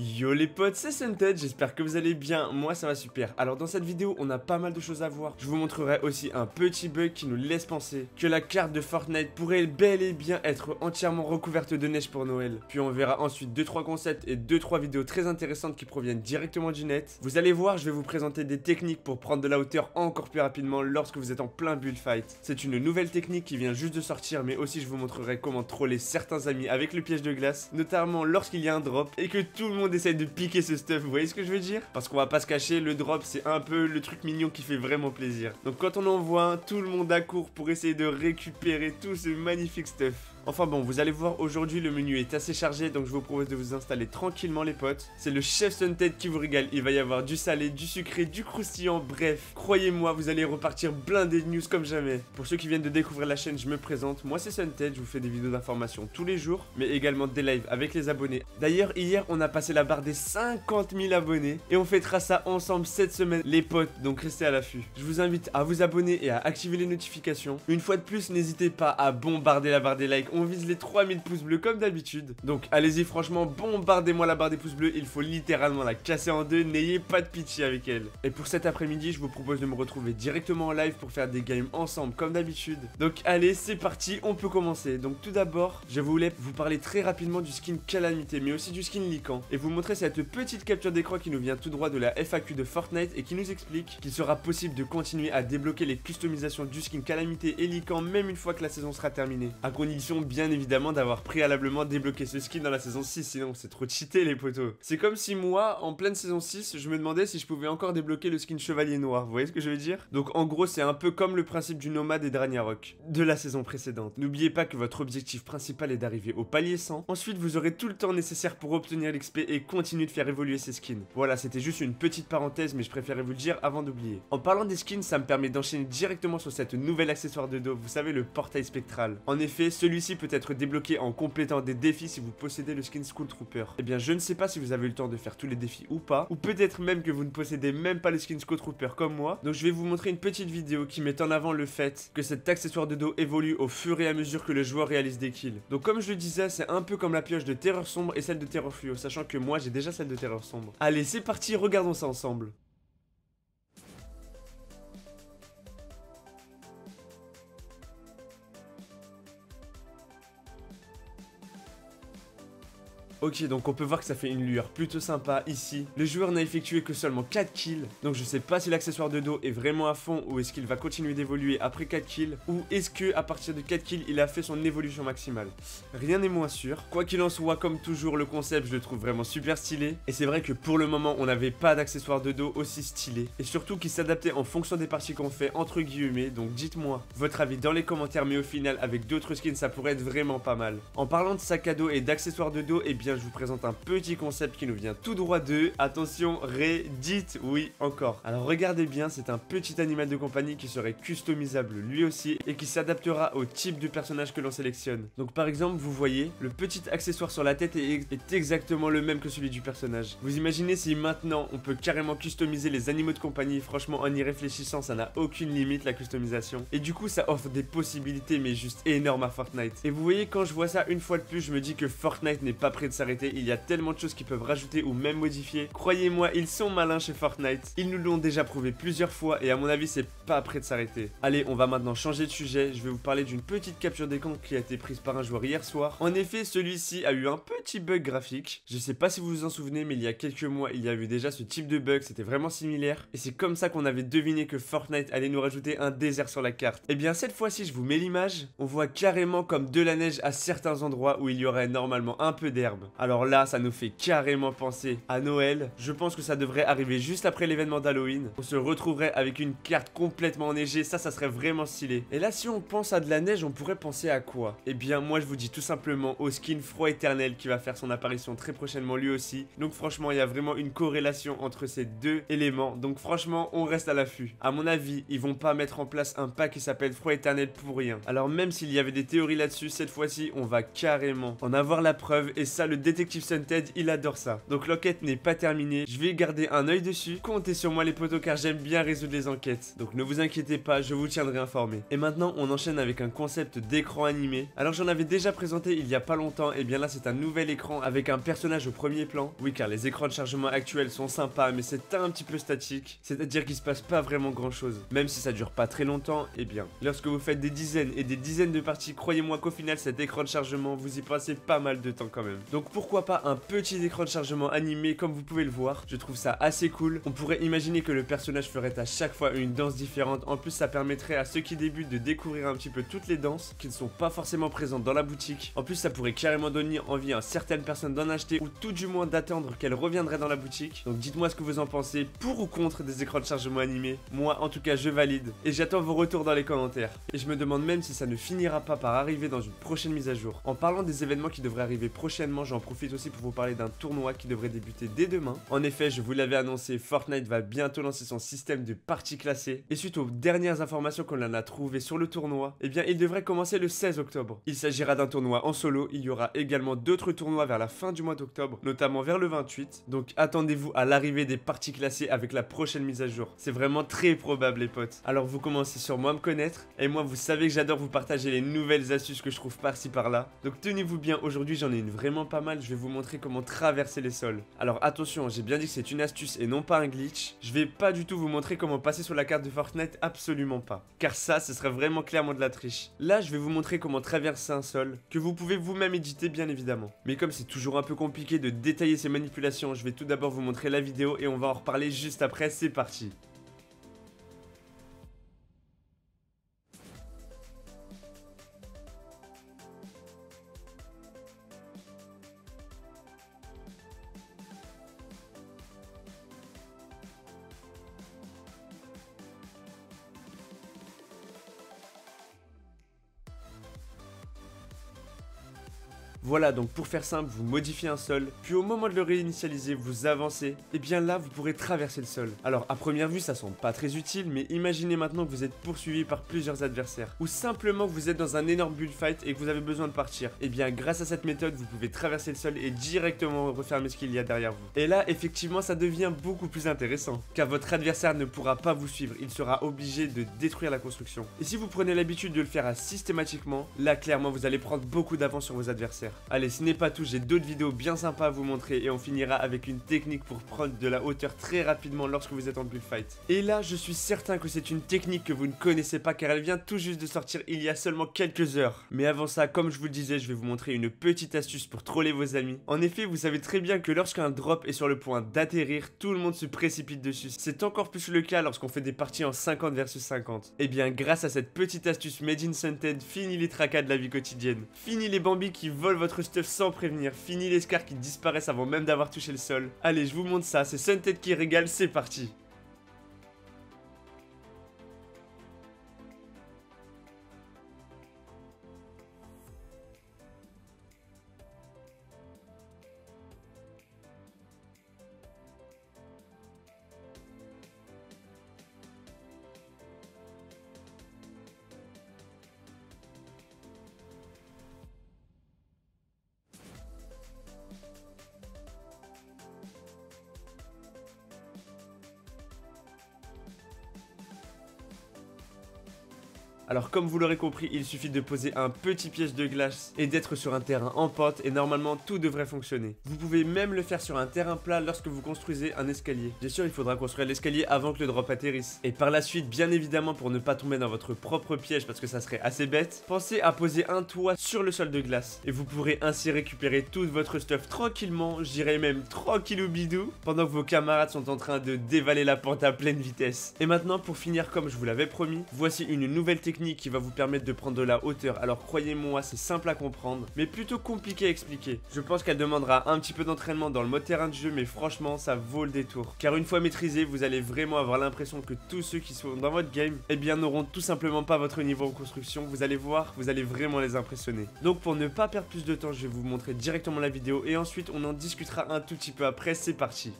Yo les potes, c'est Sunted, j'espère que vous allez bien, moi ça va super. Alors dans cette vidéo, on a pas mal de choses à voir. Je vous montrerai aussi un petit bug qui nous laisse penser que la carte de Fortnite pourrait bel et bien être entièrement recouverte de neige pour Noël. Puis on verra ensuite 2-3 concepts et 2-3 vidéos très intéressantes qui proviennent directement du net. Vous allez voir, je vais vous présenter des techniques pour prendre de la hauteur encore plus rapidement lorsque vous êtes en plein bullfight. C'est une nouvelle technique qui vient juste de sortir, mais aussi je vous montrerai comment troller certains amis avec le piège de glace, notamment lorsqu'il y a un drop et que tout le monde essaie de piquer ce stuff, vous voyez ce que je veux dire? Parce qu'on va pas se cacher, le drop c'est un peu le truc mignon qui fait vraiment plaisir. Donc quand on en voit tout le monde accourt pour essayer de récupérer tout ce magnifique stuff. Enfin bon, vous allez voir aujourd'hui le menu est assez chargé donc je vous propose de vous installer tranquillement les potes. C'est le chef Sunted qui vous régale, il va y avoir du salé, du sucré, du croustillant, bref. Croyez-moi, vous allez repartir blindé de news comme jamais. Pour ceux qui viennent de découvrir la chaîne, je me présente, moi c'est Sunted, je vous fais des vidéos d'information tous les jours, mais également des lives avec les abonnés. D'ailleurs, hier on a passé la barre des 50 000 abonnés et on fêtera ça ensemble cette semaine les potes, donc restez à l'affût. Je vous invite à vous abonner et à activer les notifications. Une fois de plus, n'hésitez pas à bombarder la barre des likes on vise les 3000 pouces bleus comme d'habitude. Donc allez-y franchement, bombardez-moi la barre des pouces bleus, il faut littéralement la casser en deux, n'ayez pas de pitié avec elle. Et pour cet après-midi, je vous propose de me retrouver directement en live pour faire des games ensemble comme d'habitude. Donc allez, c'est parti, on peut commencer. Donc tout d'abord, je voulais vous parler très rapidement du skin Calamité, mais aussi du skin Lican. Et vous montrer cette petite capture d'écran qui nous vient tout droit de la FAQ de Fortnite et qui nous explique qu'il sera possible de continuer à débloquer les customisations du skin Calamité et Lican même une fois que la saison sera terminée. À condition bien évidemment d'avoir préalablement débloqué ce skin dans la saison 6, sinon c'est trop cheaté les potos. C'est comme si moi, en pleine saison 6, je me demandais si je pouvais encore débloquer le skin chevalier noir, vous voyez ce que je veux dire? Donc en gros c'est un peu comme le principe du nomade et de de la saison précédente. N'oubliez pas que votre objectif principal est d'arriver au palier 100, ensuite vous aurez tout le temps nécessaire pour obtenir l'XP et continuer de faire évoluer ces skins. Voilà, c'était juste une petite parenthèse mais je préférais vous le dire avant d'oublier. En parlant des skins, ça me permet d'enchaîner directement sur cette nouvelle accessoire de dos, vous savez le portail spectral. En effet, celui-ci peut être débloqué en complétant des défis si vous possédez le skin School Trooper. Eh bien, je ne sais pas si vous avez eu le temps de faire tous les défis ou pas, ou peut-être même que vous ne possédez même pas le skin School Trooper comme moi. Donc, je vais vous montrer une petite vidéo qui met en avant le fait que cet accessoire de dos évolue au fur et à mesure que le joueur réalise des kills. Donc, comme je le disais, c'est un peu comme la pioche de Terreur Sombre et celle de Terreur Fluo, sachant que moi j'ai déjà celle de Terreur Sombre. Allez, c'est parti, regardons ça ensemble. Ok, donc on peut voir que ça fait une lueur plutôt sympa ici. Le joueur n'a effectué que seulement 4 kills, donc je sais pas si l'accessoire de dos est vraiment à fond ou est-ce qu'il va continuer d'évoluer après 4 kills, ou est-ce que à partir de 4 kills, il a fait son évolution maximale. Rien n'est moins sûr. Quoi qu'il en soit, comme toujours, le concept, je le trouve vraiment super stylé. Et c'est vrai que pour le moment, on n'avait pas d'accessoire de dos aussi stylé. Et surtout qui s'adaptait en fonction des parties qu'on fait, entre guillemets. Donc dites-moi votre avis dans les commentaires, mais au final, avec d'autres skins, ça pourrait être vraiment pas mal. En parlant de sac à dos et d'accessoires de dos, et eh bien je vous présente un petit concept qui nous vient tout droit de, attention, Reddit, oui, encore. Alors regardez bien, c'est un petit animal de compagnie qui serait customisable lui aussi et qui s'adaptera au type de personnage que l'on sélectionne. Donc par exemple, vous voyez, le petit accessoire sur la tête est, est exactement le même que celui du personnage. Vous imaginez si maintenant on peut carrément customiser les animaux de compagnie, franchement en y réfléchissant, ça n'a aucune limite la customisation. Et du coup, ça offre des possibilités mais juste énormes à Fortnite. Et vous voyez, quand je vois ça une fois de plus, je me dis que Fortnite n'est pas prêt de s'arrêter, il y a tellement de choses qu'ils peuvent rajouter ou même modifier. Croyez-moi, ils sont malins chez Fortnite. Ils nous l'ont déjà prouvé plusieurs fois et à mon avis, c'est pas prêt de s'arrêter. Allez, on va maintenant changer de sujet. Je vais vous parler d'une petite capture d'écran qui a été prise par un joueur hier soir. En effet, celui-ci a eu un petit bug graphique. Je sais pas si vous vous en souvenez, mais il y a quelques mois, il y a eu déjà ce type de bug. C'était vraiment similaire. Et c'est comme ça qu'on avait deviné que Fortnite allait nous rajouter un désert sur la carte. Et eh bien, cette fois-ci, je vous mets l'image. On voit carrément comme de la neige à certains endroits où il y aurait normalement un peu d'herbe. Alors là, ça nous fait carrément penser à Noël. Je pense que ça devrait arriver juste après l'événement d'Halloween. On se retrouverait avec une carte complètement enneigée, ça, ça serait vraiment stylé. Et là, si on pense à de la neige, on pourrait penser à quoi? Eh bien, moi, je vous dis tout simplement au skin Froid Éternel qui va faire son apparition très prochainement lui aussi. Donc franchement, il y a vraiment une corrélation entre ces deux éléments. Donc franchement, on reste à l'affût. À mon avis, ils vont pas mettre en place un pack qui s'appelle Froid Éternel pour rien. Alors même s'il y avait des théories là-dessus, cette fois-ci, on va carrément en avoir la preuve. Et ça, le détective Sunted, il adore ça. Donc l'enquête n'est pas terminée, je vais garder un œil dessus. Comptez sur moi les potos car j'aime bien résoudre les enquêtes. Donc ne vous inquiétez pas, je vous tiendrai informé. Et maintenant, on enchaîne avec un concept d'écran animé. Alors j'en avais déjà présenté il y a pas longtemps, et bien là c'est un nouvel écran avec un personnage au premier plan. Oui, car les écrans de chargement actuels sont sympas, mais c'est un petit peu statique. C'est-à-dire qu'il se passe pas vraiment grand chose. Même si ça dure pas très longtemps, et eh bien, lorsque vous faites des dizaines et des dizaines de parties, croyez-moi qu'au final cet écran de chargement, vous y passez pas mal de temps quand même. Pourquoi pas un petit écran de chargement animé comme vous pouvez le voir. Je trouve ça assez cool. On pourrait imaginer que le personnage ferait à chaque fois une danse différente. En plus, ça permettrait à ceux qui débutent de découvrir un petit peu toutes les danses qui ne sont pas forcément présentes dans la boutique. En plus, ça pourrait carrément donner envie à certaines personnes d'en acheter ou tout du moins d'attendre qu'elles reviendraient dans la boutique. Donc dites-moi ce que vous en pensez, pour ou contre des écrans de chargement animés. Moi, en tout cas, je valide. Et j'attends vos retours dans les commentaires. Et je me demande même si ça ne finira pas par arriver dans une prochaine mise à jour. En parlant des événements qui devraient arriver prochainement, j'en profite aussi pour vous parler d'un tournoi qui devrait débuter dès demain. En effet, je vous l'avais annoncé, Fortnite va bientôt lancer son système de parties classées. Et suite aux dernières informations qu'on en a trouvées sur le tournoi, eh bien, il devrait commencer le 16 octobre. Il s'agira d'un tournoi en solo. Il y aura également d'autres tournois vers la fin du mois d'octobre, notamment vers le 28. Donc attendez-vous à l'arrivée des parties classées avec la prochaine mise à jour. C'est vraiment très probable, les potes. Alors vous commencez sûrement à me connaître. Et moi, vous savez que j'adore vous partager les nouvelles astuces que je trouve par-ci par-là. Donc tenez-vous bien, aujourd'hui j'en ai une vraiment pas mal. Je vais vous montrer comment traverser les sols. Alors attention, j'ai bien dit que c'est une astuce et non pas un glitch. Je vais pas du tout vous montrer comment passer sur la carte de Fortnite, absolument pas. Car ça, ce serait vraiment clairement de la triche. Là, je vais vous montrer comment traverser un sol, que vous pouvez vous-même éditer bien évidemment. Mais comme c'est toujours un peu compliqué de détailler ces manipulations, je vais tout d'abord vous montrer la vidéo et on va en reparler juste après, c'est parti. Voilà, donc pour faire simple, vous modifiez un sol, puis au moment de le réinitialiser, vous avancez, et bien là, vous pourrez traverser le sol. Alors, à première vue, ça semble pas très utile, mais imaginez maintenant que vous êtes poursuivi par plusieurs adversaires, ou simplement que vous êtes dans un énorme bullfight et que vous avez besoin de partir. Et bien, grâce à cette méthode, vous pouvez traverser le sol et directement refermer ce qu'il y a derrière vous. Et là, effectivement, ça devient beaucoup plus intéressant, car votre adversaire ne pourra pas vous suivre, il sera obligé de détruire la construction. Et si vous prenez l'habitude de le faire systématiquement, là, clairement, vous allez prendre beaucoup d'avance sur vos adversaires. Allez, ce n'est pas tout, j'ai d'autres vidéos bien sympas à vous montrer et on finira avec une technique pour prendre de la hauteur très rapidement lorsque vous êtes en bullfight. Et là, je suis certain que c'est une technique que vous ne connaissez pas car elle vient tout juste de sortir il y a seulement quelques heures. Mais avant ça, comme je vous le disais, je vais vous montrer une petite astuce pour troller vos amis. En effet, vous savez très bien que lorsqu'un drop est sur le point d'atterrir, tout le monde se précipite dessus. C'est encore plus le cas lorsqu'on fait des parties en 50 versus 50. Et eh bien, grâce à cette petite astuce Made in Sunted, fini les tracas de la vie quotidienne. Fini les bambis qui volent votre stuff sans prévenir. Fini les scars qui disparaissent avant même d'avoir touché le sol. Allez, je vous montre ça. C'est Sunted qui régale, c'est parti. Alors comme vous l'aurez compris, il suffit de poser un petit piège de glace et d'être sur un terrain en pente et normalement tout devrait fonctionner. Vous pouvez même le faire sur un terrain plat lorsque vous construisez un escalier. Bien sûr, il faudra construire l'escalier avant que le drop atterrisse. Et par la suite, bien évidemment, pour ne pas tomber dans votre propre piège parce que ça serait assez bête, pensez à poser un toit sur le sol de glace. Et vous pourrez ainsi récupérer tout votre stuff tranquillement, je dirais même tranquillou bidou, pendant que vos camarades sont en train de dévaler la pente à pleine vitesse. Et maintenant, pour finir comme je vous l'avais promis, voici une nouvelle technique qui va vous permettre de prendre de la hauteur. Alors croyez-moi, c'est simple à comprendre, mais plutôt compliqué à expliquer. Je pense qu'elle demandera un petit peu d'entraînement dans le mode terrain de jeu, mais franchement, ça vaut le détour. Car une fois maîtrisé, vous allez vraiment avoir l'impression que tous ceux qui sont dans votre game, eh bien, n'auront tout simplement pas votre niveau en construction. Vous allez voir, vous allez vraiment les impressionner. Donc pour ne pas perdre plus de temps, je vais vous montrer directement la vidéo et ensuite on en discutera un tout petit peu après. C'est parti.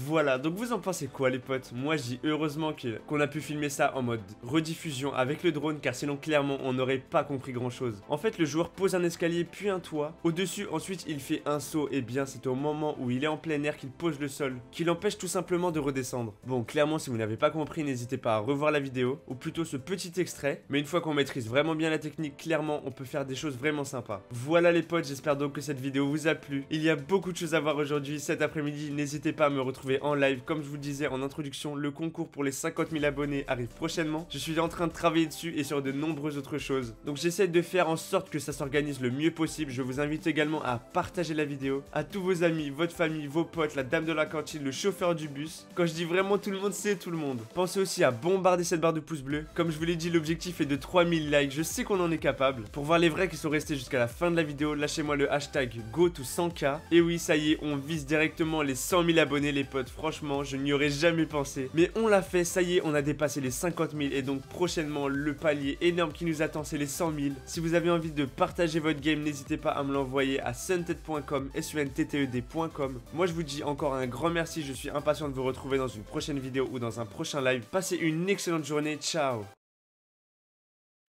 Voilà, donc vous en pensez quoi les potes? Moi je dis heureusement qu'on a pu filmer ça en mode rediffusion avec le drone car sinon clairement on n'aurait pas compris grand chose. En fait le joueur pose un escalier puis un toit, au-dessus ensuite il fait un saut et bien c'est au moment où il est en plein air qu'il pose le sol, qui l'empêche tout simplement de redescendre. Bon clairement si vous n'avez pas compris n'hésitez pas à revoir la vidéo, ou plutôt ce petit extrait, mais une fois qu'on maîtrise vraiment bien la technique clairement on peut faire des choses vraiment sympas. Voilà les potes j'espère donc que cette vidéo vous a plu, il y a beaucoup de choses à voir aujourd'hui cet après-midi, n'hésitez pas à me retrouver en live comme je vous disais en introduction, le concours pour les 50 000 abonnés arrive prochainement, je suis en train de travailler dessus et sur de nombreuses autres choses. Donc j'essaie de faire en sorte que ça s'organise le mieux possible, je vous invite également à partager la vidéo à tous vos amis, votre famille, vos potes, la dame de la cantine, le chauffeur du bus. Quand je dis vraiment tout le monde, c'est tout le monde. Pensez aussi à bombarder cette barre de pouces bleus. Comme je vous l'ai dit, l'objectif est de 3000 likes, je sais qu'on en est capable. Pour voir les vrais qui sont restés jusqu'à la fin de la vidéo, lâchez-moi le hashtag GoTo100k. Et oui, ça y est, on vise directement les 100 000 abonnés les potes, franchement, je n'y aurais jamais pensé. Mais on l'a fait, ça y est, on a dépassé les 50 000 et donc prochainement, le palier énorme qui nous attend, c'est les 100 000. Si vous avez envie de partager votre game, n'hésitez pas à me l'envoyer à sunted.com, suntetted.com. Moi, je vous dis encore un grand merci, je suis impatient de vous retrouver dans une prochaine vidéo ou dans un prochain live. Passez une excellente journée, ciao